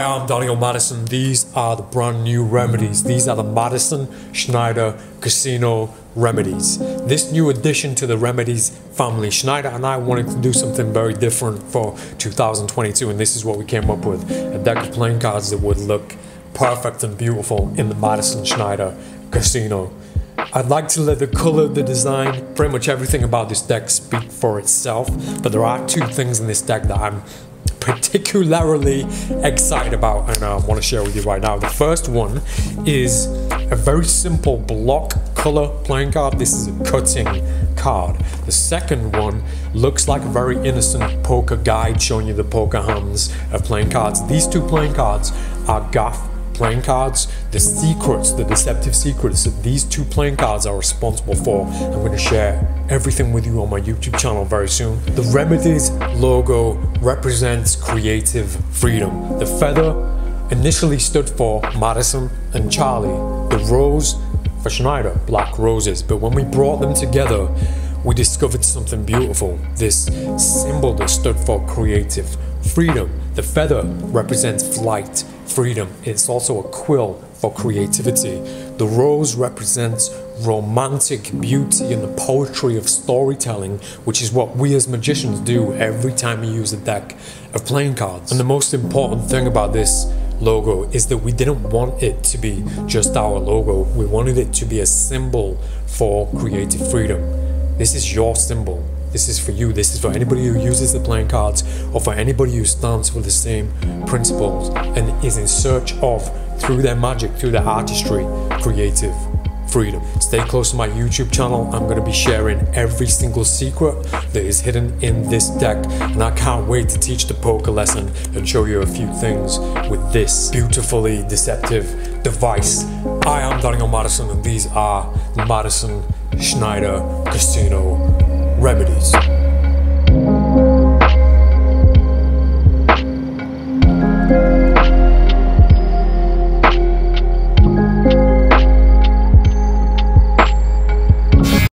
I'm Daniel Madison. These are the brand new remedies. These are the Madison Schneider Casino remedies. This new addition to the remedies family, Schneider and I wanted to do something very different for 2022, and this is what we came up with a deck of playing cards that would look perfect and beautiful in the Madison Schneider Casino. I'd like to let the color, the design, pretty much everything about this deck speak for itself, but there are two things in this deck that I'm particularly excited about and I uh, want to share with you right now. The first one is a very simple block color playing card. This is a cutting card. The second one looks like a very innocent poker guide showing you the poker hands of playing cards. These two playing cards are Gaff playing cards, the secrets, the deceptive secrets that these two playing cards are responsible for. I'm going to share everything with you on my YouTube channel very soon. The Remedies logo represents creative freedom. The feather initially stood for Madison and Charlie. The rose for Schneider, black roses. But when we brought them together, we discovered something beautiful. This symbol that stood for creative freedom. The feather represents flight, freedom. It's also a quill for creativity. The rose represents romantic beauty and the poetry of storytelling, which is what we as magicians do every time we use a deck of playing cards. And the most important thing about this logo is that we didn't want it to be just our logo, we wanted it to be a symbol for creative freedom. This is your symbol. This is for you. This is for anybody who uses the playing cards or for anybody who stands for the same principles and is in search of, through their magic, through their artistry, creative freedom. Stay close to my YouTube channel. I'm going to be sharing every single secret that is hidden in this deck. And I can't wait to teach the poker lesson and show you a few things with this beautifully deceptive device. I am Daniel Madison and these are Madison Schneider Casino remedies.